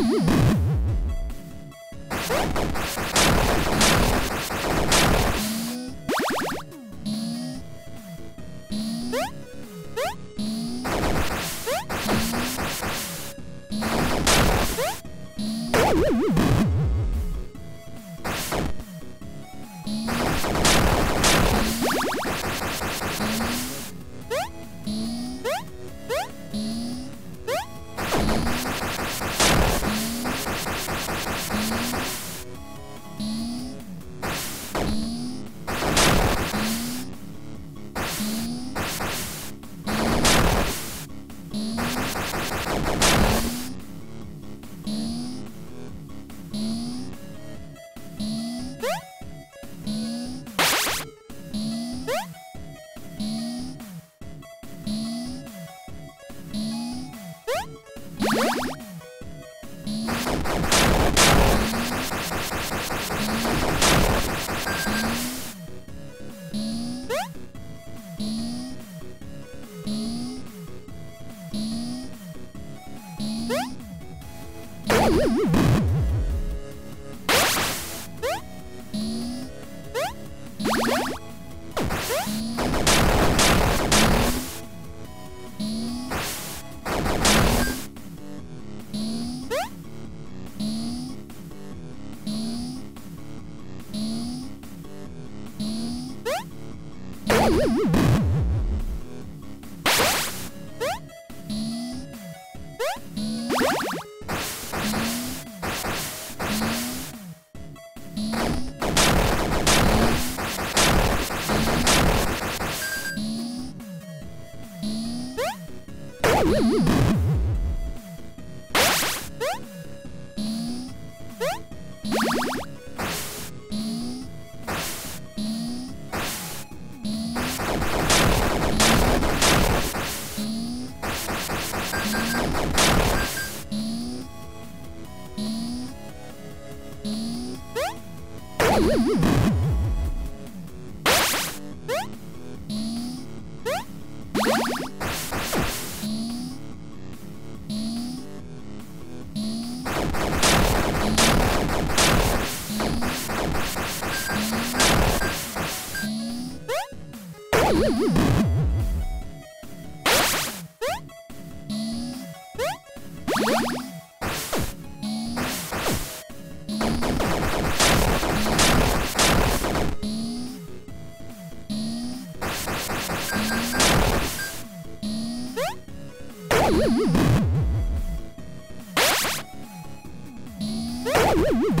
Woo! you Woo! Woo!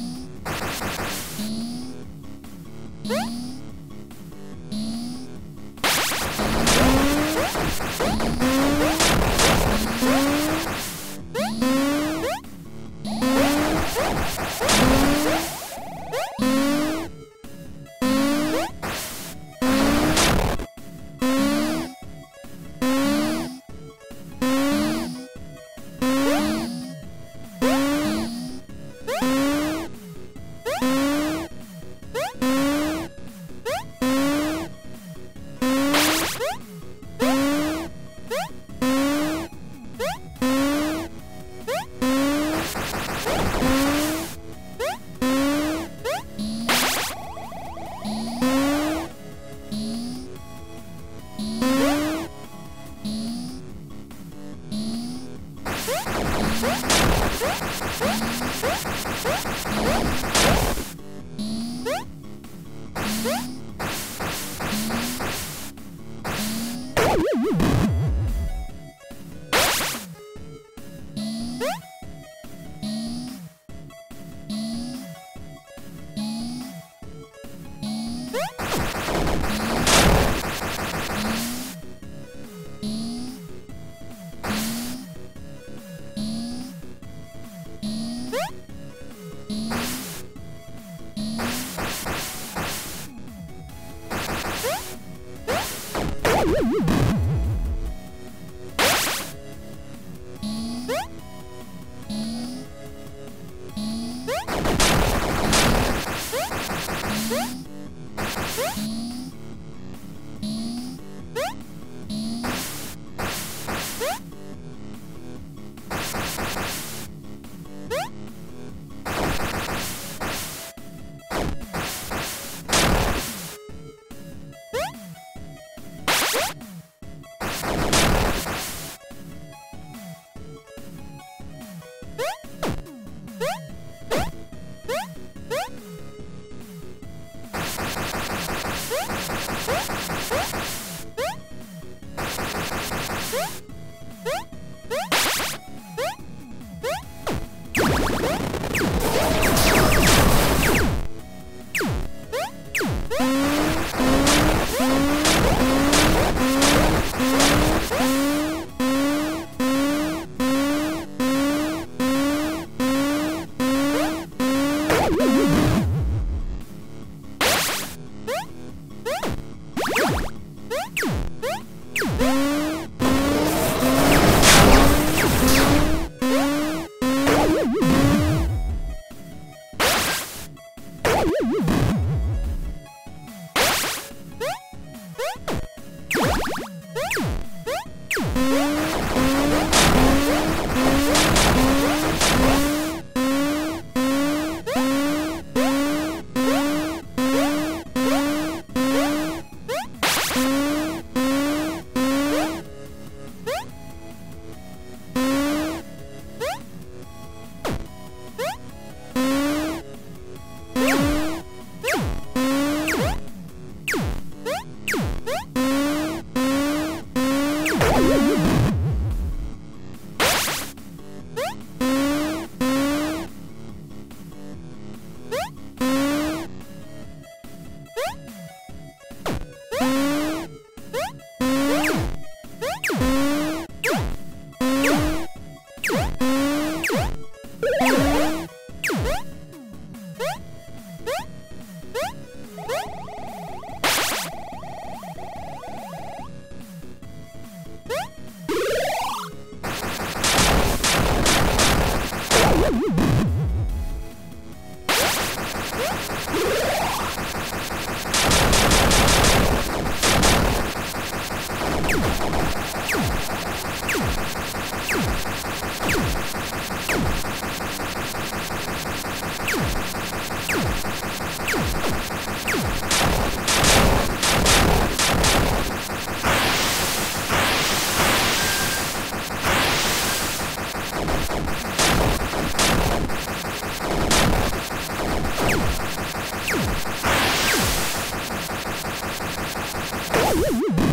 you